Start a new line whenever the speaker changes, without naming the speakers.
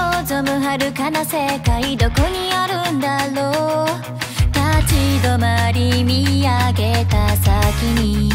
望む遥かな世界どこにあるんだろう。立ち止まり見上げた先に。